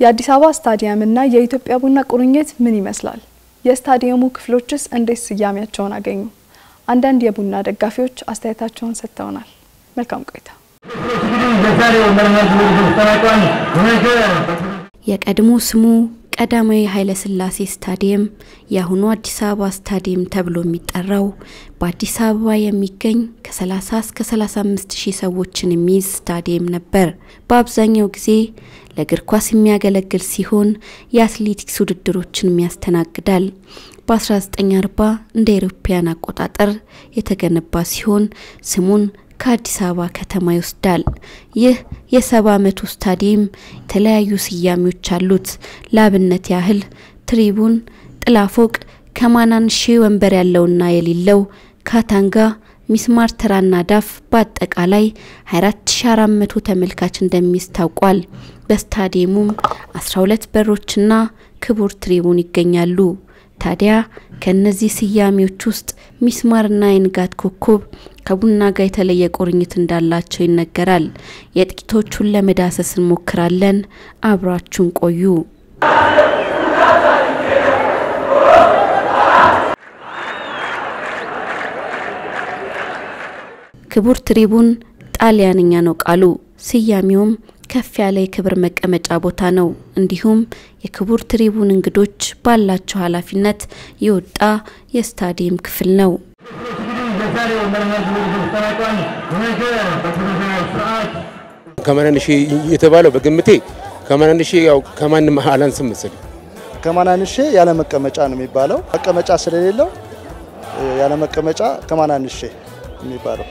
የአዲስ አበባ ስታዲየም እና የኢትዮጵያ ቡና ቁርኝት ምን ይመስላል? የስታዲየሙ ክፍሎችስ እንዴት ስያሜያቸውን አገኙ? አንዳንድ የቡና ደጋፊዎች አስተያየታቸውን ሰጥተውናል። መልካም ቆይታ። የቀድሞ ስሙ ቀዳማዊ ኃይለ ሥላሴ ስታዲየም የአሁኑ አዲስ አበባ ስታዲየም ተብሎ የሚጠራው በአዲስ አበባ የሚገኝ ከ30 እስከ 35 ሺህ ሰዎችን የሚይዝ ስታዲየም ነበር። በአብዛኛው ጊዜ ለእግር ኳስ የሚያገለግል ሲሆን የአትሌቲክስ ውድድሮችንም ያስተናግዳል። በ1940 እንደ አውሮፓውያን አቆጣጠር የተገነባ ሲሆን ስሙን ከአዲስ አበባ ከተማ ይወስዳል። ይህ የሰባ ዓመቱ ስታዲየም የተለያዩ ስያሜዎች አሉት። ለአብነት ያህል ትሪቡን፣ ጥላፎቅ፣ ከማናንሼ ወንበር ያለውና የሌለው፣ ካታንጋ፣ ሚስማር ተራና ዳፍ በአጠቃላይ 24400 ተመልካች እንደሚይዝ ታውቋል። በስታዲየሙም 12 በሮችና ክቡር ትሪቡን ይገኛሉ። ታዲያ ከእነዚህ ስያሜዎች ውስጥ ሚስማርና የንጋት ኮከብ ከቡና ጋር የተለየ ቁርኝት እንዳላቸው ይነገራል። የጥቂቶቹን ለመዳሰስ እንሞክራለን። አብራችሁን ቆዩ። ክቡር ትሪቡን ጣሊያንኛ ነው ቃሉ። ስያሜውም ከፍ ያለ የክብር መቀመጫ ቦታ ነው። እንዲሁም የክቡር ትሪቡን እንግዶች ባላቸው ኃላፊነት የወጣ የስታዲየም ክፍል ነው። ከማናንሼ የተባለው በግምቴ ከማናንሼ ያው ከማንም አላንስም መሰለኝ። ከማናንሼ ያለ መቀመጫ ነው የሚባለው። መቀመጫ ስለሌለው ያለ መቀመጫ ከማናንሼ የሚባለው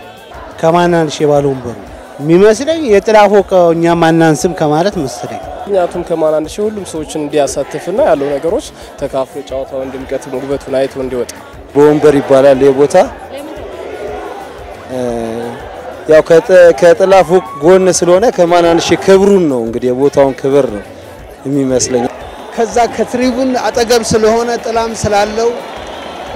ከማናንሼ ባለ ወንበሩ የሚመስለኝ የጥላፎቅ እኛም አናንስም ከማለት መሰለኝ። ምክንያቱም ከማናንሼ ሁሉም ሰዎችን እንዲያሳትፍና ያለው ነገሮች ተካፍሎ ጨዋታውን ድምቀት ውበቱን አይቶ እንዲወጣ በወንበር ይባላል የቦታ ያው ከጥላፎቅ ጎን ስለሆነ ከማናንሼ ክብሩን ነው እንግዲህ የቦታውን ክብር ነው የሚመስለኝ። ከዛ ከትሪቡን አጠገብ ስለሆነ ጥላም ስላለው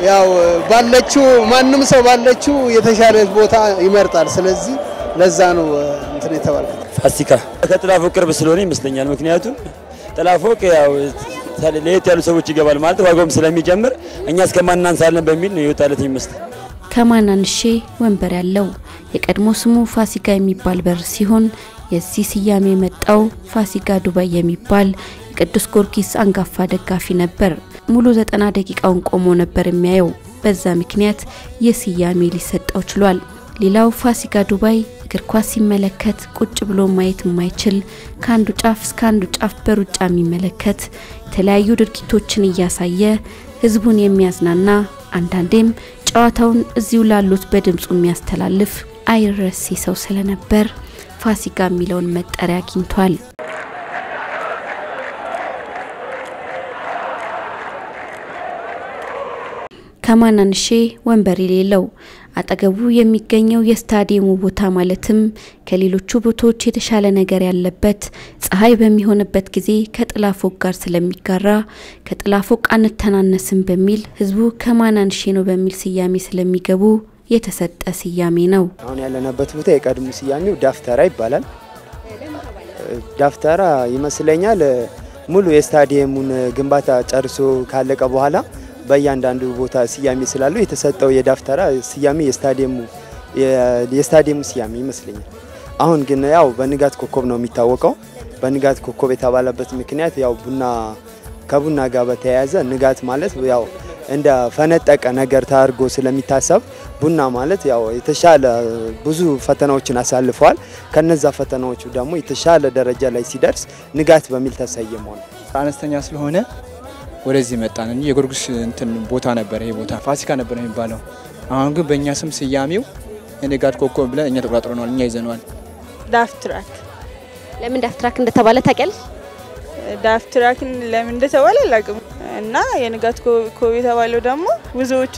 ያው ባለችው ማንም ሰው ባለችው የተሻለ ቦታ ይመርጣል። ስለዚህ ለዛ ነው እንትን የተባልኩት። ፋሲካ ከጥላፎቅ ቅርብ ስለሆነ ይመስለኛል። ምክንያቱም ጥላፎቅ ያው ለየት ያሉ ሰዎች ይገባል ማለት ዋጋውም ስለሚጨምር እኛ እስከማናንሳለን በሚል ነው የወጣለት ይመስላል። ከማናንሼ ወንበር ያለው የቀድሞ ስሙ ፋሲካ የሚባል በር ሲሆን የዚህ ስያሜ የመጣው ፋሲካ ዱባይ የሚባል የቅዱስ ጊዮርጊስ አንጋፋ ደጋፊ ነበር። ሙሉ ዘጠና ደቂቃውን ቆሞ ነበር የሚያየው። በዛ ምክንያት ይህ ስያሜ ሊሰጠው ችሏል። ሌላው ፋሲካ ዱባይ እግር ኳስ ሲመለከት ቁጭ ብሎ ማየት የማይችል ከአንዱ ጫፍ እስከ አንዱ ጫፍ በሩጫ የሚመለከት የተለያዩ ድርጊቶችን እያሳየ ህዝቡን የሚያዝናና አንዳንዴም ጨዋታውን እዚሁ ላሉት በድምፁ የሚያስተላልፍ አይረሴ ሰው ስለነበር ፋሲካ የሚለውን መጠሪያ አግኝቷል። ከማናንሼ ወንበር የሌለው አጠገቡ የሚገኘው የስታዲየሙ ቦታ ማለትም ከሌሎቹ ቦታዎች የተሻለ ነገር ያለበት ፀሐይ በሚሆንበት ጊዜ ከጥላፎቅ ጋር ስለሚጋራ ከጥላፎቅ አንተናነስም በሚል ህዝቡ ከማናንሼ ነው በሚል ስያሜ ስለሚገቡ የተሰጠ ስያሜ ነው። አሁን ያለንበት ቦታ የቀድሞ ስያሜው ዳፍተራ ይባላል። ዳፍተራ ይመስለኛል ሙሉ የስታዲየሙን ግንባታ ጨርሶ ካለቀ በኋላ በእያንዳንዱ ቦታ ስያሜ ስላለው የተሰጠው የዳፍተራ ስያሜ የስታዲየሙ የስታዲየሙ ስያሜ ይመስለኛል። አሁን ግን ያው በንጋት ኮከብ ነው የሚታወቀው። በንጋት ኮከብ የተባለበት ምክንያት ያው ቡና ከቡና ጋር በተያያዘ ንጋት ማለት ያው እንደ ፈነጠቀ ነገር ታርጎ ስለሚታሰብ ቡና ማለት ያው የተሻለ ብዙ ፈተናዎችን አሳልፈዋል። ከነዛ ፈተናዎቹ ደግሞ የተሻለ ደረጃ ላይ ሲደርስ ንጋት በሚል ተሰይሟል። አነስተኛ ስለሆነ ወደዚህ መጣን እንጂ የጊዮርጊስ እንትን ቦታ ነበር። ይሄ ቦታ ፋሲካ ነበር የሚባለው። አሁን ግን በእኛ ስም ስያሜው የንጋት ኮከብ ብለን እኛ ተቆጣጥረነዋል፣ እኛ ይዘነዋል። ዳፍትራክ ለምን ዳፍትራክ እንደተባለ ታውቂያለሽ? ዳፍትራክን ለምን እንደተባለ አላውቅም። እና የንጋት ኮከብ የተባለው ደግሞ ብዙዎቹ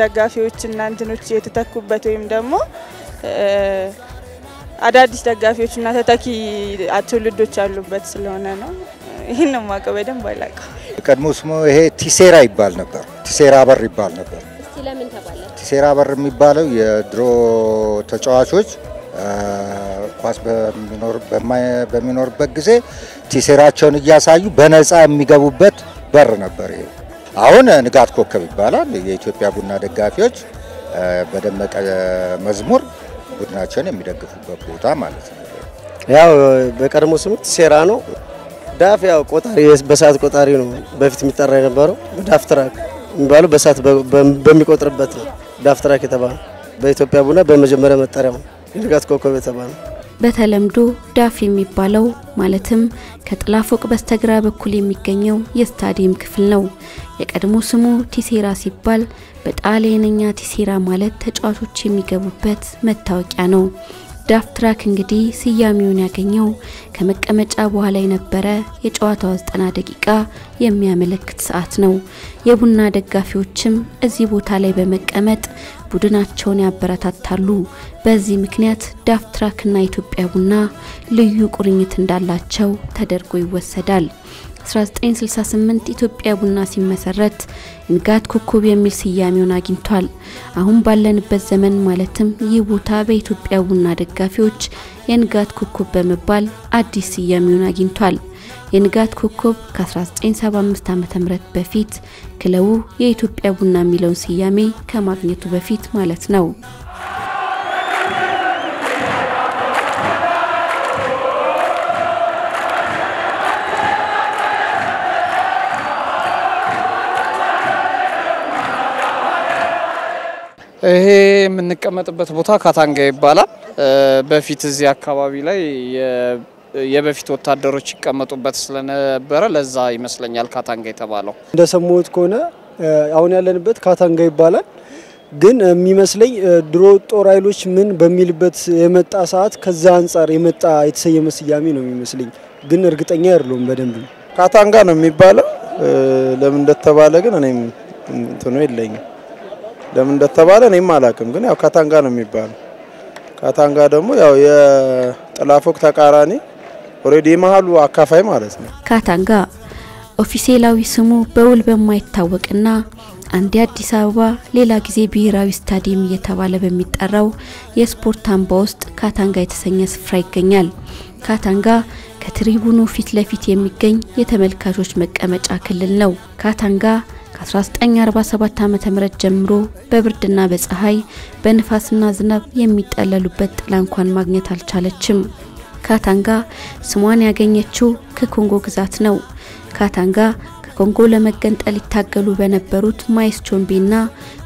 ደጋፊዎች እና እንትኖች የተተኩበት ወይም ደግሞ አዳዲስ ደጋፊዎች እና ተተኪ ትውልዶች ያሉበት ስለሆነ ነው። ይህን ነው የማውቀው፣ በደንብ አላውቅም። ቀድሞ ስሙ ይሄ ቲሴራ ይባል ነበር። ቲሴራ በር ይባል ነበር። ለምን ተባለ? ቲሴራ በር የሚባለው የድሮ ተጫዋቾች ኳስ በሚኖርበት ጊዜ ቲሴራቸውን እያሳዩ በነፃ የሚገቡበት በር ነበር። ይሄ አሁን ንጋት ኮከብ ይባላል። የኢትዮጵያ ቡና ደጋፊዎች በደመቀ መዝሙር ቡድናቸውን የሚደግፉበት ቦታ ማለት ነው። ያው በቀድሞ ስሙ ቲሴራ ነው። ዳፍ ያው ቆጣሪ በሰዓት ቆጣሪ ነው በፊት የሚጠራ የነበረው። ዳፍ ትራክ የሚባለው በሰዓት በሚቆጥርበት ነው ዳፍ ትራክ የተባለው። በኢትዮጵያ ቡና በመጀመሪያ መጠሪያው የንጋት ኮከብ የተባለው። በተለምዶ ዳፍ የሚባለው ማለትም ከጥላ ፎቅ በስተግራ በኩል የሚገኘው የስታዲየም ክፍል ነው። የቀድሞ ስሙ ቲሴራ ሲባል በጣሊያንኛ ቲሴራ ማለት ተጫዋቾች የሚገቡበት መታወቂያ ነው። ዳፍ ትራክ እንግዲህ ስያሜውን ያገኘው ከመቀመጫ በኋላ የነበረ የጨዋታው 90 ደቂቃ የሚያመለክት ሰዓት ነው። የቡና ደጋፊዎችም እዚህ ቦታ ላይ በመቀመጥ ቡድናቸውን ያበረታታሉ። በዚህ ምክንያት ዳፍ ትራክና ኢትዮጵያ ቡና ልዩ ቁርኝት እንዳላቸው ተደርጎ ይወሰዳል። 1968 ኢትዮጵያ ቡና ሲመሰረት ንጋት ኮከብ የሚል ስያሜውን አግኝቷል። አሁን ባለንበት ዘመን ማለትም ይህ ቦታ በኢትዮጵያ ቡና ደጋፊዎች የንጋት ኮከብ በመባል አዲስ ስያሜውን አግኝቷል። የንጋት ኮከብ ከ1975 ዓ.ም በፊት ክለቡ የኢትዮጵያ ቡና የሚለውን ስያሜ ከማግኘቱ በፊት ማለት ነው። ይሄ የምንቀመጥበት ቦታ ካታንጋ ይባላል። በፊት እዚህ አካባቢ ላይ የበፊት ወታደሮች ይቀመጡበት ስለነበረ ለዛ ይመስለኛል ካታንጋ የተባለው። እንደሰማሁት ከሆነ አሁን ያለንበት ካታንጋ ይባላል። ግን የሚመስለኝ ድሮ ጦር ኃይሎች ምን በሚልበት የመጣ ሰዓት ከዛ አንጻር የመጣ የተሰየመ ስያሜ ነው የሚመስለኝ። ግን እርግጠኛ አይደለሁም በደንብ። ካታንጋ ነው የሚባለው። ለምን እንደተባለ ግን እኔም እንትኑ የለኝም። ለምን እንደተባለ እኔም አላውቅም። ግን ያው ካታንጋ ነው የሚባለው። ካታንጋ ደግሞ ያው የጥላፎቅ ተቃራኒ already የመሀሉ አካፋይ ማለት ነው። ካታንጋ ኦፊሴላዊ ስሙ በውል በማይታወቅና አንዴ አዲስ አበባ ሌላ ጊዜ ብሔራዊ ስታዲየም እየተባለ በሚጠራው የስፖርት አምባ ውስጥ ካታንጋ የተሰኘ ስፍራ ይገኛል። ካታንጋ ከትሪቡኑ ፊት ለፊት የሚገኝ የተመልካቾች መቀመጫ ክልል ነው። ካታንጋ ከ1947 ዓ.ም ጀምሮ በብርድና በፀሐይ በንፋስና ዝናብ የሚጠለሉበት ጥላ እንኳን ማግኘት አልቻለችም። ካታንጋ ስሟን ያገኘችው ከኮንጎ ግዛት ነው። ካታንጋ ከኮንጎ ለመገንጠል ይታገሉ በነበሩት ማይስ ቾምቤና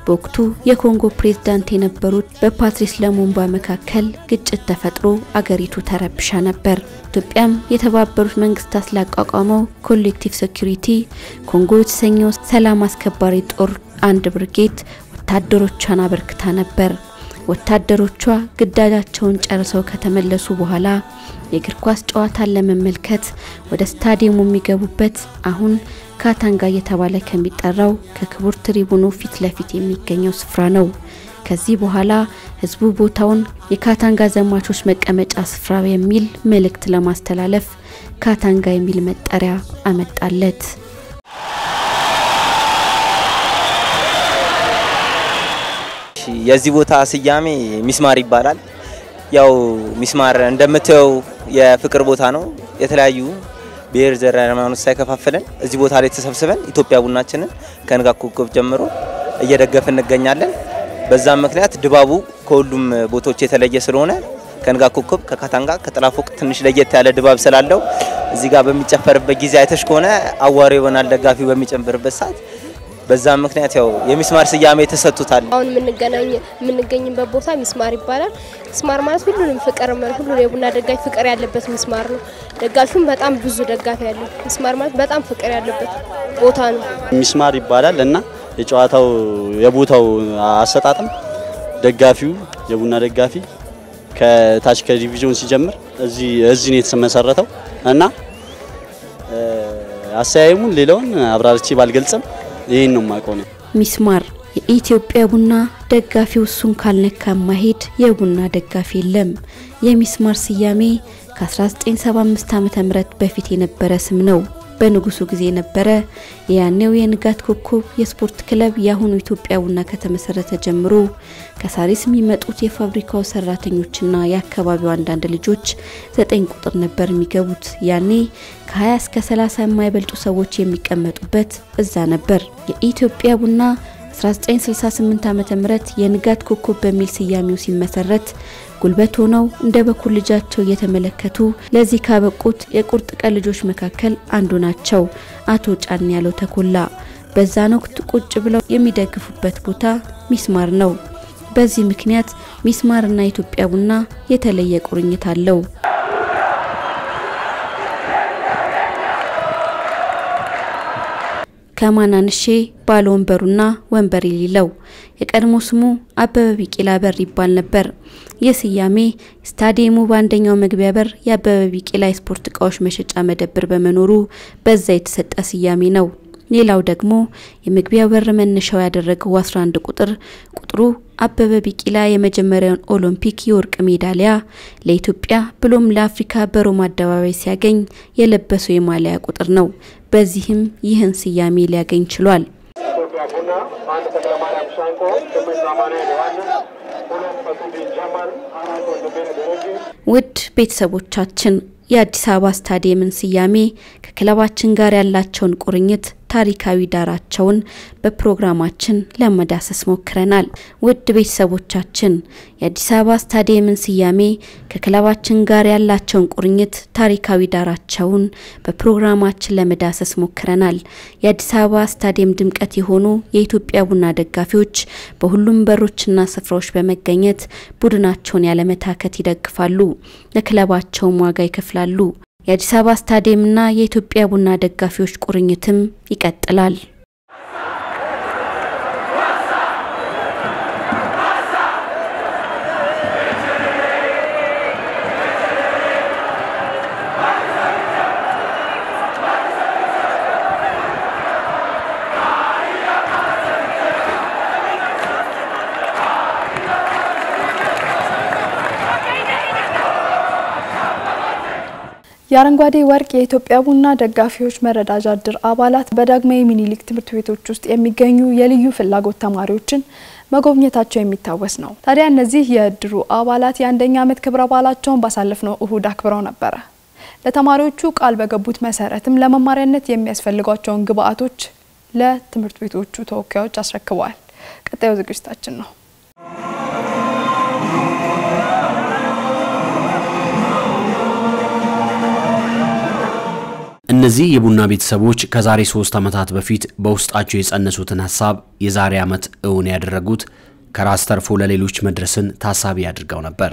በወቅቱ የኮንጎ ፕሬዝዳንት የነበሩት በፓትሪስ ለሙምባ መካከል ግጭት ተፈጥሮ አገሪቱ ተረብሻ ነበር። ኢትዮጵያም የተባበሩት መንግስታት ላቋቋመው collective security ኮንጎ የተሰኘው ሰላም አስከባሪ ጦር አንድ ብርጌድ ወታደሮቿን አበርክታ ነበር። ወታደሮቿ ግዳጃቸውን ጨርሰው ከተመለሱ በኋላ የእግር ኳስ ጨዋታን ለመመልከት ወደ ስታዲየሙ የሚገቡበት አሁን ካታንጋ እየተባለ ከሚጠራው ከክቡር ትሪቡኑ ፊት ለፊት የሚገኘው ስፍራ ነው። ከዚህ በኋላ ህዝቡ ቦታውን የካታንጋ ዘማቾች መቀመጫ ስፍራ የሚል መልእክት ለማስተላለፍ ካታንጋ የሚል መጠሪያ አመጣለት። የዚህ ቦታ ስያሜ ሚስማር ይባላል። ያው ሚስማር እንደምታየው የፍቅር ቦታ ነው። የተለያዩ ብሔር፣ ዘር፣ ሃይማኖት ሳይከፋፍለን እዚህ ቦታ ላይ ተሰብስበን ኢትዮጵያ ቡናችንን ከንጋት ኮከብ ጀምሮ እየደገፍን እንገኛለን። በዛም ምክንያት ድባቡ ከሁሉም ቦታዎች የተለየ ስለሆነ ከንጋት ኮከብ ከካታንጋ ከጥላፎቅ ትንሽ ለየት ያለ ድባብ ስላለው እዚህ ጋር በሚጨፈርበት ጊዜ አይተሽ ከሆነ አዋሪ ይሆናል ደጋፊው በሚጨምርበት ሰዓት በዛም ምክንያት ያው የሚስማር ስያሜ ተሰጥቶታል። አሁን የምንገናኝ የምንገኝበት ቦታ ሚስማር ይባላል። ሚስማር ማለት ሁሉንም ፍቅር ሁሉን የቡና ደጋፊ ፍቅር ያለበት ሚስማር ነው። ደጋፊውም በጣም ብዙ ደጋፊ ያለው ሚስማር ማለት በጣም ፍቅር ያለበት ቦታ ነው። ሚስማር ይባላል እና የጨዋታው የቦታው አሰጣጥም ደጋፊው የቡና ደጋፊ ከታች ከዲቪዥን ሲጀምር እዚህ እዚህ ነው የተመሰረተው እና አሰያየሙን ሌላውን አብራርቼ ባልገልጽም ይህን ነው የማውቀው ነው። ሚስማር የኢትዮጵያ ቡና ደጋፊው እሱን ካልነካ ማሄድ የቡና ደጋፊ የለም። የሚስማር ስያሜ ከ1975 ዓ.ም በፊት የነበረ ስም ነው። በንጉሱ ጊዜ ነበረ። የያኔው የንጋት ኮከብ የስፖርት ክለብ የአሁኑ ኢትዮጵያ ቡና ከተመሰረተ ጀምሮ ከሳሪስ የሚመጡት የፋብሪካው ሰራተኞችና የአካባቢው አንዳንድ ልጆች ዘጠኝ ቁጥር ነበር የሚገቡት። ያኔ ከ20 እስከ 30 የማይበልጡ ሰዎች የሚቀመጡበት እዛ ነበር። የኢትዮጵያ ቡና 1968 ዓ.ም የንጋት ኮከብ በሚል ስያሜው ሲመሰረት ጉልበት ሆነው እንደ በኩር ልጃቸው እየተመለከቱ ለዚህ ካበቁት የቁርጥ ቀን ልጆች መካከል አንዱ ናቸው አቶ ጫን ያለው ተኮላ። በዛን ወቅት ቁጭ ብለው የሚደግፉበት ቦታ ሚስማር ነው። በዚህ ምክንያት ሚስማርና ኢትዮጵያ ቡና የተለየ ቁርኝት አለው። ከማናንሼ ባለ ወንበሩና ወንበር የሌለው የቀድሞ ስሙ አበበ ቢቂላ በር ይባል ነበር። ይህ ስያሜ ስታዲየሙ በአንደኛው መግቢያ በር የአበበ ቢቂላ የስፖርት እቃዎች መሸጫ መደብር በመኖሩ በዛ የተሰጠ ስያሜ ነው። ሌላው ደግሞ የመግቢያው በር መነሻው ያደረገው 11 ቁጥር ቁጥሩ አበበ ቢቂላ የመጀመሪያውን ኦሎምፒክ የወርቅ ሜዳሊያ ለኢትዮጵያ ብሎም ለአፍሪካ በሮም አደባባይ ሲያገኝ የለበሰው የማሊያ ቁጥር ነው። በዚህም ይህን ስያሜ ሊያገኝ ችሏል። ውድ ቤተሰቦቻችን የአዲስ አበባ ስታዲየምን ስያሜ ከክለባችን ጋር ያላቸውን ቁርኝት ታሪካዊ ዳራቸውን በፕሮግራማችን ለመዳሰስ ሞክረናል። ውድ ቤተሰቦቻችን የአዲስ አበባ ስታዲየምን ስያሜ ከክለባችን ጋር ያላቸውን ቁርኝት ታሪካዊ ዳራቸውን በፕሮግራማችን ለመዳሰስ ሞክረናል። የአዲስ አበባ ስታዲየም ድምቀት የሆኑ የኢትዮጵያ ቡና ደጋፊዎች በሁሉም በሮችና ስፍራዎች በመገኘት ቡድናቸውን ያለመታከት ይደግፋሉ፣ ለክለባቸውም ዋጋ ይከፍላሉ። የአዲስ አበባ ስታዲየምና የኢትዮጵያ ቡና ደጋፊዎች ቁርኝትም ይቀጥላል። የአረንጓዴ ወርቅ የኢትዮጵያ ቡና ደጋፊዎች መረዳጃ እድር አባላት በዳግማዊ ሚኒሊክ ትምህርት ቤቶች ውስጥ የሚገኙ የልዩ ፍላጎት ተማሪዎችን መጎብኘታቸው የሚታወስ ነው። ታዲያ እነዚህ የእድሩ አባላት የአንደኛ ዓመት ክብረ በዓላቸውን ባሳለፍነው እሁድ አክብረው ነበረ። ለተማሪዎቹ ቃል በገቡት መሰረትም ለመማሪያነት የሚያስፈልጓቸውን ግብአቶች ለትምህርት ቤቶቹ ተወካዮች አስረክበዋል። ቀጣዩ ዝግጅታችን ነው። እነዚህ የቡና ቤተሰቦች ከዛሬ ሶስት ዓመታት በፊት በውስጣቸው የጸነሱትን ሀሳብ የዛሬ ዓመት እውን ያደረጉት ከራስ ተርፎ ለሌሎች መድረስን ታሳቢ አድርገው ነበር።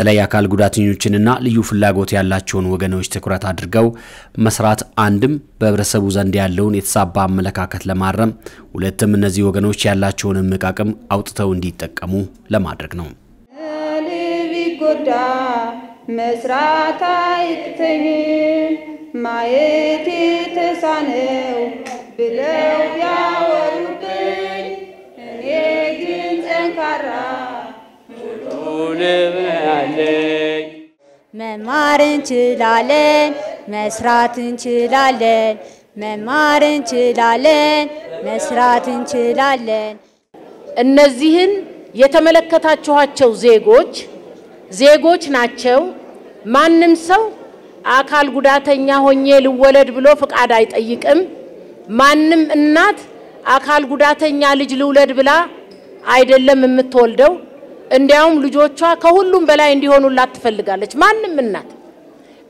በተለይ አካል ጉዳተኞችንና ልዩ ፍላጎት ያላቸውን ወገኖች ትኩረት አድርገው መስራት አንድም በህብረተሰቡ ዘንድ ያለውን የተዛባ አመለካከት ለማረም፣ ሁለትም እነዚህ ወገኖች ያላቸውን እምቅ አቅም አውጥተው እንዲጠቀሙ ለማድረግ ነው። ቢጎዳ መስራት አይቅተኝም ማየት የተሳነው ብለው ቢያወሩብኝ እኔ ግን ጠንካራ መማር እንችላለን፣ መስራት እንችላለን፣ መማር እንችላለን፣ መስራት እንችላለን። እነዚህን የተመለከታችኋቸው ዜጎች ዜጎች ናቸው። ማንም ሰው አካል ጉዳተኛ ሆኜ ልወለድ ብሎ ፍቃድ አይጠይቅም። ማንም እናት አካል ጉዳተኛ ልጅ ልውለድ ብላ አይደለም የምትወልደው። እንዲያውም ልጆቿ ከሁሉም በላይ እንዲሆኑላት ትፈልጋለች። ማንም እናት።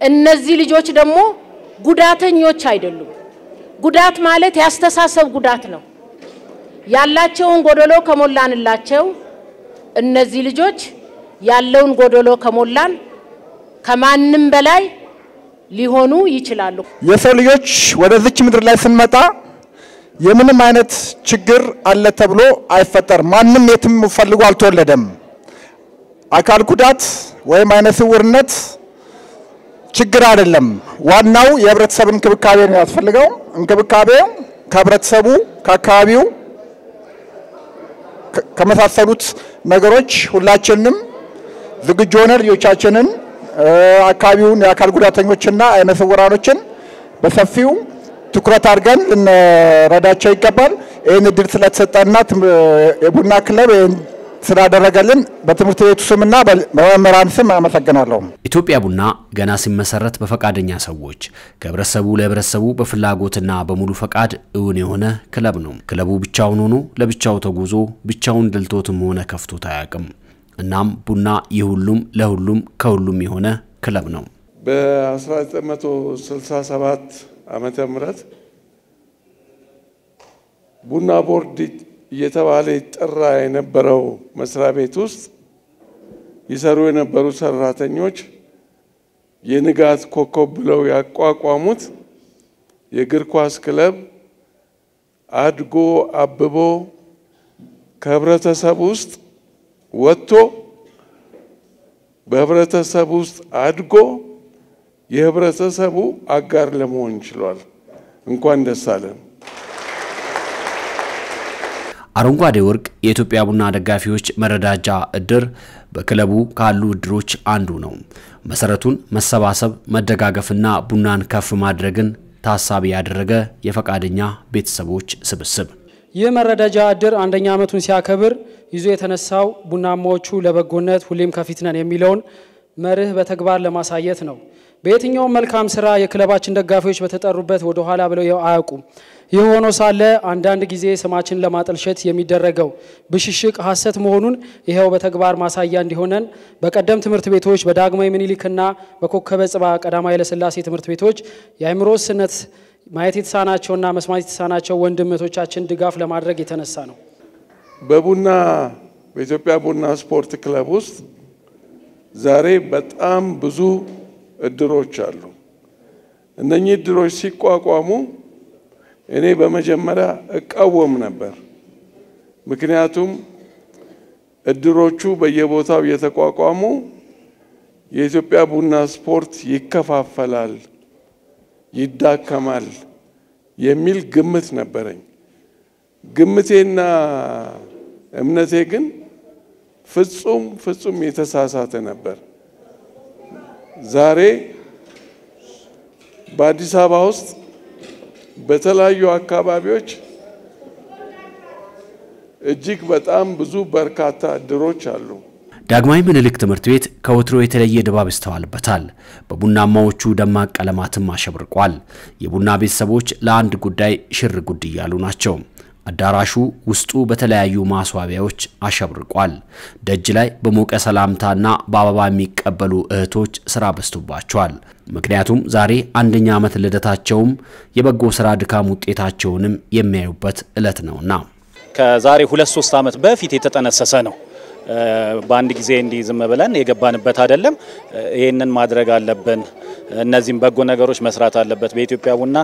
እነዚህ ልጆች ደግሞ ጉዳተኞች አይደሉም። ጉዳት ማለት ያስተሳሰብ ጉዳት ነው። ያላቸውን ጎደሎ ከሞላንላቸው እነዚህ ልጆች ያለውን ጎደሎ ከሞላን ከማንም በላይ ሊሆኑ ይችላሉ። የሰው ልጆች ወደዚች ምድር ላይ ስንመጣ የምንም አይነት ችግር አለ ተብሎ አይፈጠርም። ማንም የትም ፈልጎ አልተወለደም። አካል ጉዳት ወይም አይነ ስውርነት ችግር አይደለም። ዋናው የህብረተሰብ እንክብካቤ ነው ያስፈልገው። እንክብካቤው ከህብረተሰቡ ከአካባቢው ከመሳሰሉት ነገሮች ሁላችንም ዝግጁ ሆነ ልጆቻችንን አካባቢውን የአካል ጉዳተኞችና አይነ ስውራኖችን በሰፊው ትኩረት አድርገን ልንረዳቸው ይገባል። ይህን እድል ስለተሰጠና የቡና ክለብ ስላደረገልን በትምህርት ቤቱ ስምና በመምህራን ስም አመሰግናለሁ። ኢትዮጵያ ቡና ገና ሲመሰረት በፈቃደኛ ሰዎች ከህብረተሰቡ ለህብረተሰቡ በፍላጎትና በሙሉ ፈቃድ እውን የሆነ ክለብ ነው። ክለቡ ብቻውን ሆኖ ለብቻው ተጉዞ ብቻውን ደልቶትም ሆነ ከፍቶት አያውቅም። እናም ቡና የሁሉም ለሁሉም ከሁሉም የሆነ ክለብ ነው። በ1967 ዓመተ ምህረት ቡና ቦርድ እየተባለ ይጠራ የነበረው መስሪያ ቤት ውስጥ ይሰሩ የነበሩ ሰራተኞች የንጋት ኮከብ ብለው ያቋቋሙት የእግር ኳስ ክለብ አድጎ አብቦ ከህብረተሰብ ውስጥ ወጥቶ በህብረተሰብ ውስጥ አድጎ የህብረተሰቡ አጋር ለመሆን ችሏል። እንኳን ደስ አለን። አረንጓዴ ወርቅ የኢትዮጵያ ቡና ደጋፊዎች መረዳጃ እድር በክለቡ ካሉ እድሮች አንዱ ነው። መሰረቱን መሰባሰብ፣ መደጋገፍና ቡናን ከፍ ማድረግን ታሳቢ ያደረገ የፈቃደኛ ቤተሰቦች ስብስብ። ይህ መረዳጃ እድር አንደኛ ዓመቱን ሲያከብር ይዞ የተነሳው ቡናማዎቹ ለበጎነት ሁሌም ከፊት ነን የሚለውን መርህ በተግባር ለማሳየት ነው። በየትኛውም መልካም ስራ የክለባችን ደጋፊዎች በተጠሩበት ወደ ኋላ ብለው አያውቁም። ይህ ሆኖ ሳለ አንዳንድ ጊዜ ስማችን ለማጠልሸት የሚደረገው ብሽሽቅ ሐሰት መሆኑን ይኸው በተግባር ማሳያ እንዲሆነን በቀደም ትምህርት ቤቶች በዳግማዊ ምኒልክና በኮከበ ጽባ ቀዳማዊ ኃይለሥላሴ ትምህርት ቤቶች የአእምሮ ውስንነት ማየት የተሳናቸውና መስማት የተሳናቸው ወንድም እህቶቻችን ድጋፍ ለማድረግ የተነሳ ነው። በቡና በኢትዮጵያ ቡና ስፖርት ክለብ ውስጥ ዛሬ በጣም ብዙ እድሮች አሉ። እነኚህ እድሮች ሲቋቋሙ እኔ በመጀመሪያ እቃወም ነበር። ምክንያቱም እድሮቹ በየቦታው የተቋቋሙ የኢትዮጵያ ቡና ስፖርት ይከፋፈላል፣ ይዳከማል የሚል ግምት ነበረኝ። ግምቴና እምነቴ ግን ፍጹም ፍጹም የተሳሳተ ነበር። ዛሬ በአዲስ አበባ ውስጥ በተለያዩ አካባቢዎች እጅግ በጣም ብዙ በርካታ እድሮች አሉ። ዳግማዊ ምኒልክ ትምህርት ቤት ከወትሮ የተለየ ድባብ ይስተዋልበታል። በቡናማዎቹ ደማቅ ቀለማትም አሸብርቋል። የቡና ቤተሰቦች ለአንድ ጉዳይ ሽር ጉድ እያሉ ናቸው። አዳራሹ ውስጡ በተለያዩ ማስዋቢያዎች አሸብርቋል። ደጅ ላይ በሞቀ ሰላምታና በአበባ የሚቀበሉ እህቶች ስራ በዝቶባቸዋል። ምክንያቱም ዛሬ አንደኛ ዓመት ልደታቸውም የበጎ ስራ ድካም ውጤታቸውንም የሚያዩበት ዕለት ነውና ከዛሬ ሁለት ሶስት ዓመት በፊት የተጠነሰሰ ነው። በአንድ ጊዜ እንዲህ ዝም ብለን የገባንበት አይደለም። ይህንን ማድረግ አለብን። እነዚህም በጎ ነገሮች መስራት አለበት። በኢትዮጵያ ቡና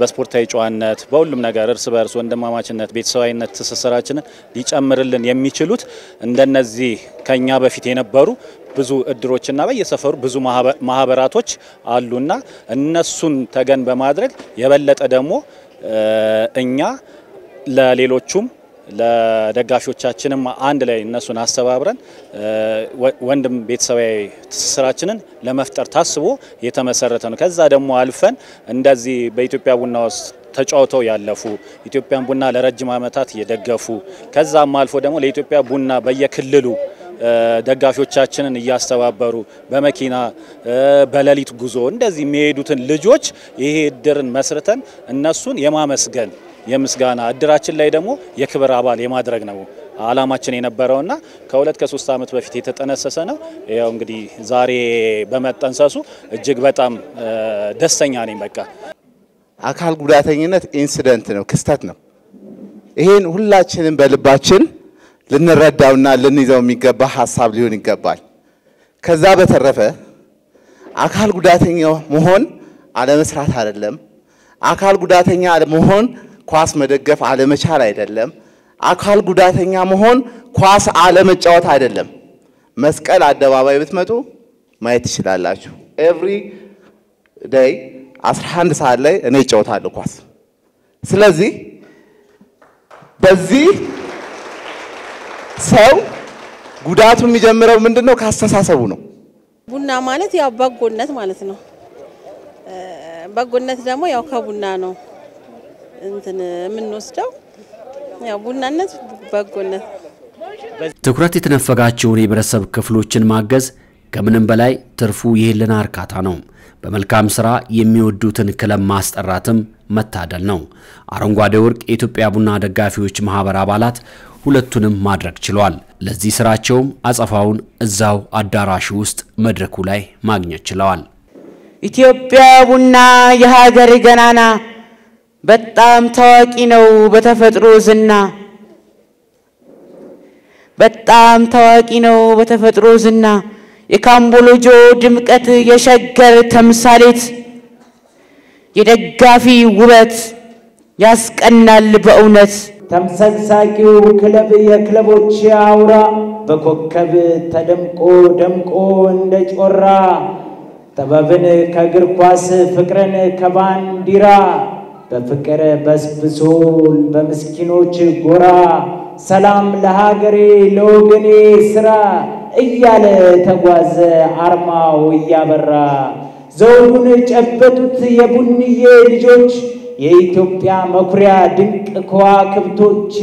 በስፖርታዊ ጨዋነት፣ በሁሉም ነገር እርስ በርስ ወንድማማችነት፣ ቤተሰባዊነት ትስስራችንን ሊጨምርልን የሚችሉት እንደነዚህ ከኛ በፊት የነበሩ ብዙ እድሮችና በየሰፈሩ ብዙ ማህበራቶች አሉና እነሱን ተገን በማድረግ የበለጠ ደግሞ እኛ ለሌሎቹም ለደጋፊዎቻችንም አንድ ላይ እነሱን አስተባብረን ወንድም ቤተሰባዊ ትስስራችንን ለመፍጠር ታስቦ የተመሰረተ ነው። ከዛ ደግሞ አልፈን እንደዚህ በኢትዮጵያ ቡና ውስጥ ተጫውተው ያለፉ ኢትዮጵያን ቡና ለረጅም ዓመታት እየደገፉ ከዛም አልፎ ደግሞ ለኢትዮጵያ ቡና በየክልሉ ደጋፊዎቻችንን እያስተባበሩ በመኪና በሌሊት ጉዞ እንደዚህ የሚሄዱትን ልጆች ይሄ እድርን መስርተን እነሱን የማመስገን የምስጋና እድራችን ላይ ደግሞ የክብር አባል የማድረግ ነው አላማችን የነበረውና ከሁለት ከሶስት ዓመት በፊት የተጠነሰሰ ነው። ያው እንግዲህ ዛሬ በመጠንሰሱ እጅግ በጣም ደስተኛ ነኝ። በቃ አካል ጉዳተኝነት ኢንሲደንት ነው፣ ክስተት ነው። ይሄን ሁላችንም በልባችን ልንረዳውና ልንይዘው የሚገባ ሀሳብ ሊሆን ይገባል። ከዛ በተረፈ አካል ጉዳተኛ መሆን አለመስራት አይደለም። አካል ጉዳተኛ መሆን ኳስ መደገፍ አለመቻል አይደለም። አካል ጉዳተኛ መሆን ኳስ አለመጫወት አይደለም። መስቀል አደባባይ ብትመጡ ማየት ትችላላችሁ። every day 11 ሰዓት ላይ እኔ እጫወታለሁ ኳስ። ስለዚህ በዚህ ሰው ጉዳቱ የሚጀምረው ምንድን ነው? ከአስተሳሰቡ ነው። ቡና ማለት ያው በጎነት ማለት ነው። በጎነት ደግሞ ያው ከቡና ነው እንትን የምንወስደው ያው ቡናነት በጎነት ትኩረት የተነፈጋቸውን የህብረተሰብ ክፍሎችን ማገዝ ከምንም በላይ ትርፉ የህልና እርካታ ነው። በመልካም ስራ የሚወዱትን ክለብ ማስጠራትም መታደል ነው። አረንጓዴ ወርቅ የኢትዮጵያ ቡና ደጋፊዎች ማህበር አባላት ሁለቱንም ማድረግ ችሏል። ለዚህ ስራቸውም አጸፋውን እዛው አዳራሹ ውስጥ መድረኩ ላይ ማግኘት ችለዋል። ኢትዮጵያ ቡና የሀገር ገናና በጣም ታዋቂ ነው በተፈጥሮ ዝና። በጣም ታዋቂ ነው በተፈጥሮ ዝና። የካምቦሎጆ ድምቀት የሸገር ተምሳሌት የደጋፊ ውበት ያስቀናል በእውነት። ተምሰግሳቂው ክለብ የክለቦች አውራ በኮከብ ተደምቆ ደምቆ እንደ ጮራ። ጥበብን ከእግር ኳስ ፍቅርን ከባንዲራ በፍቅር በስብሶ በምስኪኖች ጎራ ሰላም ለሀገሬ ለወገኔ ስራ እያለ ተጓዘ አርማው እያበራ። ዘውዱን ጨበጡት የቡንዬ ልጆች። የኢትዮጵያ መኩሪያ ድንቅ ከዋክብቶች።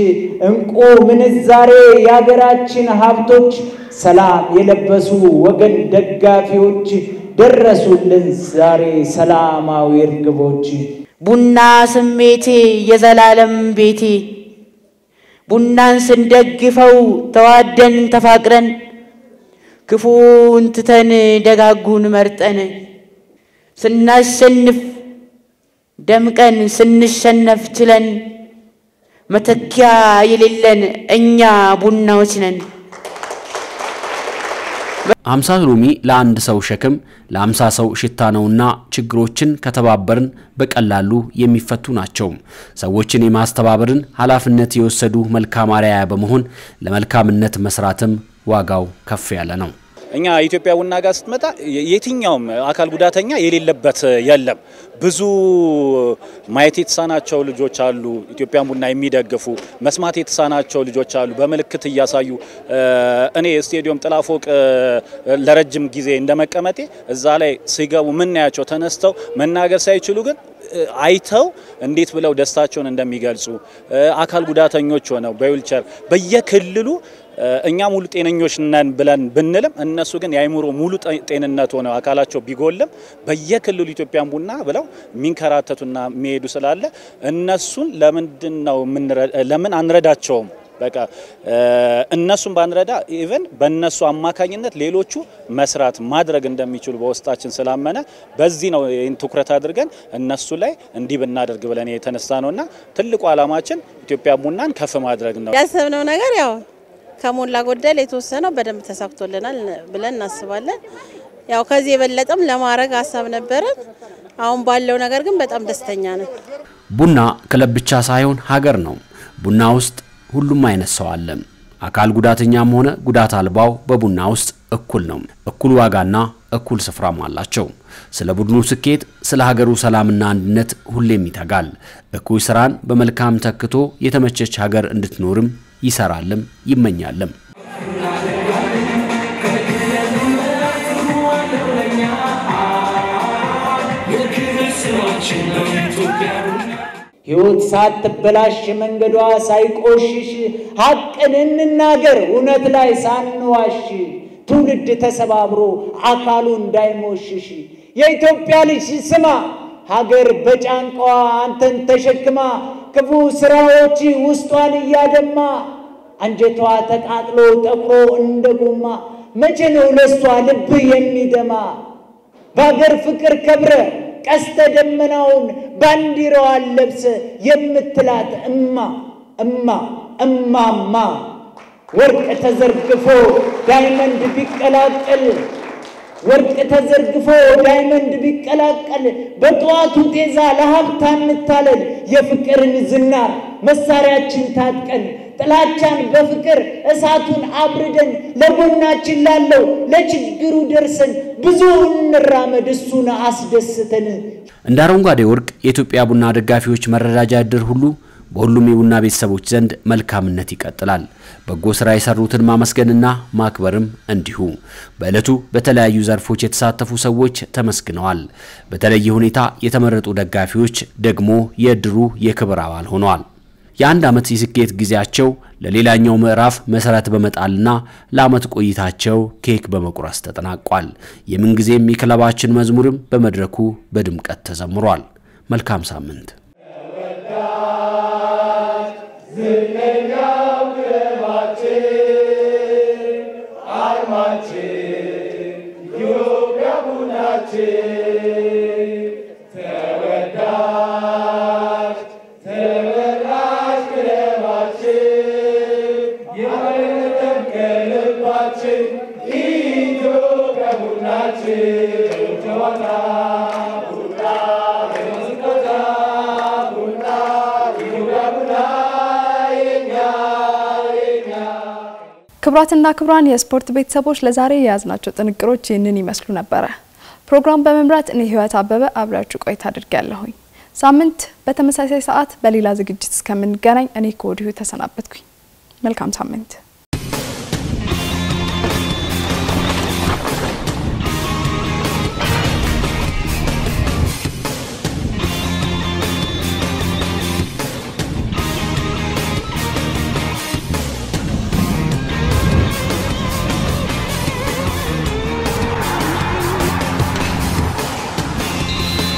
እንቁ ምንዛሬ የሀገራችን ሀብቶች። ሰላም የለበሱ ወገን ደጋፊዎች። ደረሱልን ዛሬ ሰላማዊ እርግቦች። ቡና ስሜቴ የዘላለም ቤቴ ቡናን ስንደግፈው ተዋደን ተፋቅረን ክፉን ትተን ደጋጉን መርጠን ስናሸንፍ ደምቀን ስንሸነፍ ችለን መተኪያ የሌለን እኛ ቡናዎች ነን። አምሳ ሎሚ ለአንድ ሰው ሸክም ለአምሳ ሰው ሽታ ነውና ችግሮችን ከተባበርን በቀላሉ የሚፈቱ ናቸው። ሰዎችን የማስተባበርን ኃላፊነት የወሰዱ መልካም አርአያ በመሆን ለመልካምነት መስራትም ዋጋው ከፍ ያለ ነው። እኛ ኢትዮጵያ ቡና ጋር ስትመጣ የትኛውም አካል ጉዳተኛ የሌለበት የለም። ብዙ ማየት የተሳናቸው ልጆች አሉ፣ ኢትዮጵያን ቡና የሚደግፉ መስማት የተሳናቸው ልጆች አሉ፣ በምልክት እያሳዩ እኔ ስቴዲየም ጥላ ፎቅ ለረጅም ጊዜ እንደመቀመጤ እዛ ላይ ሲገቡ ምናያቸው ተነስተው መናገር ሳይችሉ ግን አይተው እንዴት ብለው ደስታቸውን እንደሚገልጹ አካል ጉዳተኞች ሆነው በዊልቸር በየክልሉ እኛ ሙሉ ጤነኞች ነን ብለን ብንልም እነሱ ግን የአይምሮ ሙሉ ጤንነት ሆነው አካላቸው ቢጎልም በየክልሉ ኢትዮጵያን ቡና ብለው የሚንከራተቱና የሚሄዱ ስላለ እነሱን ለምንድን ነው ለምን አንረዳቸውም? በቃ እነሱን ባንረዳ even በእነሱ አማካኝነት ሌሎቹ መስራት ማድረግ እንደሚችሉ በውስጣችን ስላመነ በዚህ ነው ይህን ትኩረት አድርገን እነሱ ላይ እንዲህ ብናደርግ ብለን የተነሳ ነውና ትልቁ ዓላማችን ኢትዮጵያ ቡናን ከፍ ማድረግ ነው። ያሰብነው ነገር ያው ከሞላ ጎደል የተወሰነው በደንብ ተሳክቶልናል ብለን እናስባለን። ያው ከዚህ የበለጠም ለማድረግ ሀሳብ ነበረን። አሁን ባለው ነገር ግን በጣም ደስተኛ ነን። ቡና ክለብ ብቻ ሳይሆን ሀገር ነው። ቡና ውስጥ ሁሉም አይነት ሰው አለ። አካል ጉዳተኛም ሆነ ጉዳት አልባው በቡና ውስጥ እኩል ነው። እኩል ዋጋና እኩል ስፍራም አላቸው። ስለ ቡድኑ ስኬት፣ ስለ ሀገሩ ሰላምና አንድነት ሁሌም ይተጋል። እኩይ ስራን በመልካም ተክቶ የተመቸች ሀገር እንድትኖርም ይሰራልም ይመኛልም። ሕይወት ሳትበላሽ መንገዷ ሳይቆሽሽ ሐቅን እንናገር እውነት ላይ ሳንዋሽ ትውልድ ተሰባብሮ አካሉ እንዳይሞሽሽ የኢትዮጵያ ልጅ ስማ ሀገር በጫንቃዋ አንተን ተሸክማ ክፉ ስራዎች ውስጧን እያደማ አንጀቷ ተቃጥሎ ጠቁሮ እንደ ጎማ መቼ ነው ለሷ ልብ የሚደማ? በሀገር ፍቅር ከብረ ቀስተ ደመናውን ባንዲራዋን ለብሰ የምትላት እማ እማ እማማ። ወርቅ ተዘርግፎ ዳይመንድ ቢቀላቀል ወርቅ ተዘርግፎ ዳይመንድ ቢቀላቀል በጠዋቱ ጤዛ ለሀብታ እንታለል የፍቅርን ዝናር መሳሪያችን ታጥቀን ጥላቻን በፍቅር እሳቱን አብርደን ለጎናችን ላለው ለችግሩ ደርሰን ብዙ እንራመድ እሱን አስደስተን። እንደ አረንጓዴ ወርቅ የኢትዮጵያ ቡና ደጋፊዎች መረዳጃ እድር ሁሉ በሁሉም የቡና ቤተሰቦች ዘንድ መልካምነት ይቀጥላል። በጎ ስራ የሰሩትን ማመስገንና ማክበርም እንዲሁ። በዕለቱ በተለያዩ ዘርፎች የተሳተፉ ሰዎች ተመስግነዋል። በተለየ ሁኔታ የተመረጡ ደጋፊዎች ደግሞ የእድሩ የክብር አባል ሆነዋል። የአንድ ዓመት የስኬት ጊዜያቸው ለሌላኛው ምዕራፍ መሰረት በመጣልና ለዓመት ቆይታቸው ኬክ በመቁረስ ተጠናቋል። የምንጊዜም የክለባችን መዝሙርም በመድረኩ በድምቀት ተዘምሯል። መልካም ሳምንት። ዝነኛው ክለባችን አርማችን ኢትዮጵያ ቡናችን ተወዳጅ ኢትዮጵያ ቡናችን ጨዋታ ክቡራትና ክቡራን የስፖርት ቤተሰቦች ለዛሬ የያዝናቸው ጥንቅሮች ይህንን ይመስሉ ነበረ። ፕሮግራም በመምራት እኔ ህይወት አበበ አብራችሁ ቆይታ አድርጌያለሁኝ። ሳምንት በተመሳሳይ ሰዓት በሌላ ዝግጅት እስከምንገናኝ እኔ ከወዲሁ ተሰናበትኩኝ። መልካም ሳምንት